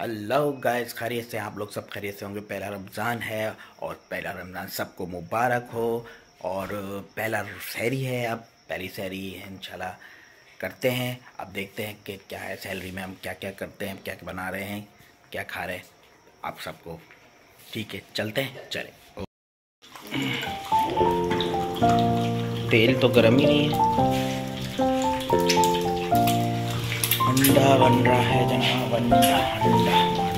Hello guys खैरियत से आप लोग सब खैरियत से होंगे। पहला रमज़ान है और पहला रमज़ान सबको मुबारक हो। और पहला सहरी है अब, पहली सहरी इंशाल्लाह करते हैं। अब देखते हैं कि क्या है सैलरी में, हम क्या क्या करते हैं क्या क्या बना रहे हैं, क्या खा रहे हैं। आप सबको, ठीक है, चलते हैं, चले। तेल तो गर्म ही नहीं है। अंडा बन रहा है जनाब अंडा अंडा अंडा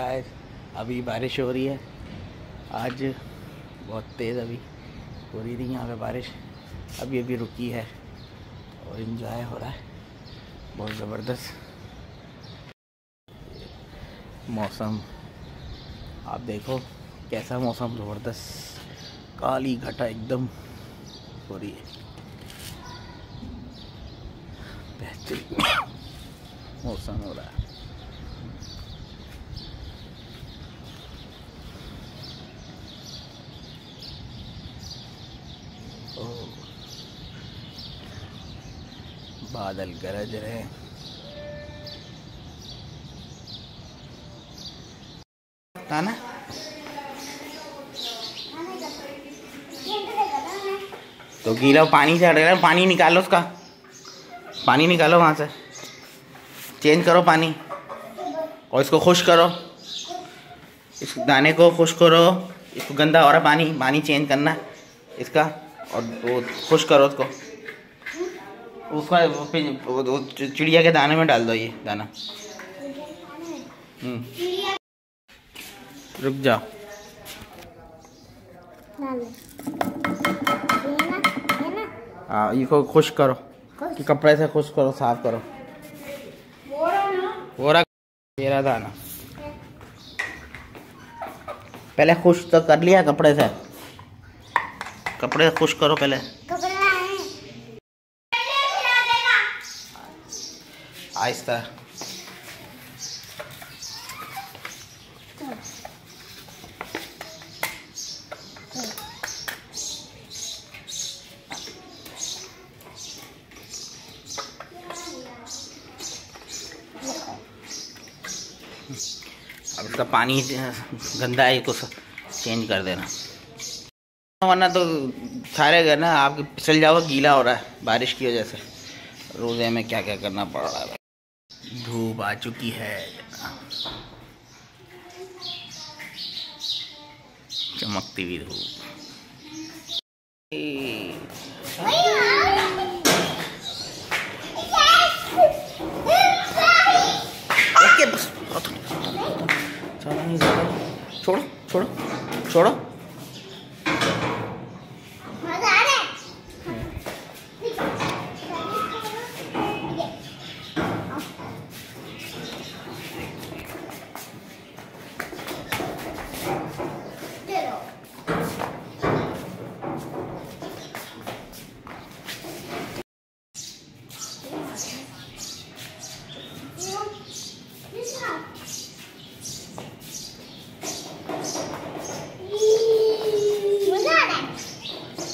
गाइस अभी बारिश हो रही है। आज बहुत तेज़ अभी हो रही थी यहाँ पे बारिश। अभी अभी रुकी है और इन्जॉय हो रहा है। बहुत ज़बरदस्त। मौसम, आप देखो कैसा मौसम ज़बरदस्त। काली घटा एकदम हो रही है। बेहतरीन मौसम हो रहा है। बादल गरज रहे हैं। तो गीला पानी से हट रहा है पानी निकालो उसका। पानी निकालो वहाँ से। चेंज करो पानी। और इसको खुश करो। इस दाने को खुश करो। इसको गंदा हो रहा पानी। पानी चेंज करना। इसका। और वो खुश करो उसको। उसका चिड़िया के दाने में डाल दो ये दाना। हम्म, रुक जाओ। हाँ इसको खुश करो। कि कपड़े से खुश करो साफ़ करो। रहा तेरा दाना। पहले खुश तो कर लिया कपड़े से। कपड़े से खुश करो पहले। आहिस्ता अब इसका पानी गंदा है इसको चेंज कर देना। वरना तो सारे घर ना आपके फिसल जाओ, गीला हो रहा है, बारिश की वजह से। रोज़े में क्या क्या करना पड़ रहा है? धूप आ चुकी है। चमकती हुई धूप ओके बस बहुत हो गया। चलो नहीं ज़्यादा। छोड़ो छोड़ो छोड़ो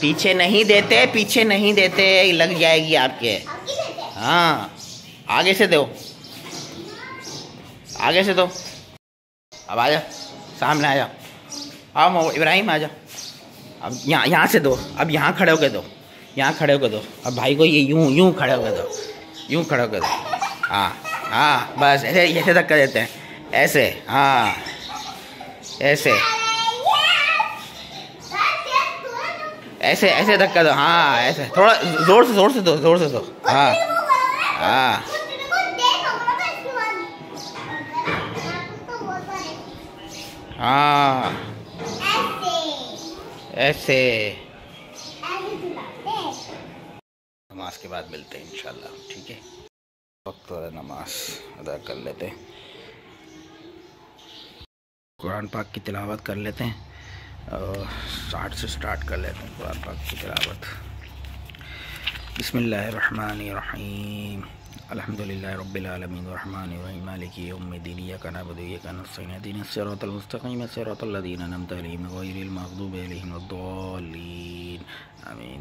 पीछे नहीं देते, पीछे नहीं देते लग जाएगी आपके। हाँ आगे से दो। आगे से दो। अब आ जाओ सामने आ जाओ आओ मो- इब्राहिम आ जाओ अब यहाँ यहाँ से दो। अब यहाँ खड़े होकर दो। यहाँ खड़े होकर दो। अब भाई को ये यूँ यूँ खड़े होकर दो। यूँ खड़े होकर दो। हाँ हाँ बस ऐसे ऐसे तक कर देते हैं। ऐसे हाँ ऐसे। ऐसे ऐसे धक्का दो हाँ ऐसे। थोड़ा ज़ोर से ज़ोर से दो, ज़ोर से दो। हाँ। हाँ। हाँ। ऐसे। नमाज़ के बाद मिलते हैं, इंशाल्लाह। ठीक है? वक्त रहा नमाज़ अदा कर लेते हैं। कुरान पाक की तिलावत कर लेते हैं। स्टार्ट से स्टार्ट कर लेते हैं कुरान पाक की तिलावत। बसमीम अलहमदिल्ला रबालमीन रहीम मालिक यौमिद्दीन। इय्याका नअबुदु व इय्याका नस्तईन। इहदिना सिरातल मुस्तक़ीम। सिरातल लज़ीना अनअमत अलैहिम गैरिल मग़दूबि अलैहिम वद्दॉलीन। आमीन।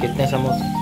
कितने समोसे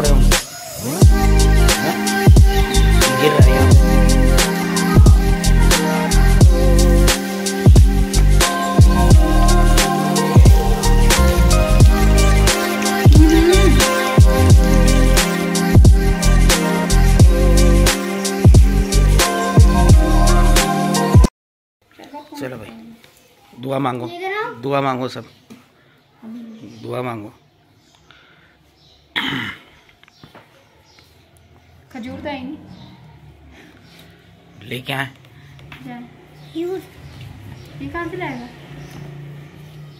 ना होंगे? गिर रहे हैं। चलो भाई दुआ मांगो दुआ मांगो सब। दुआ मांगो। खजूर तो है नहीं। लेके आए। जा। ये कहाँ से लाएगा?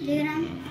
लेकिन हम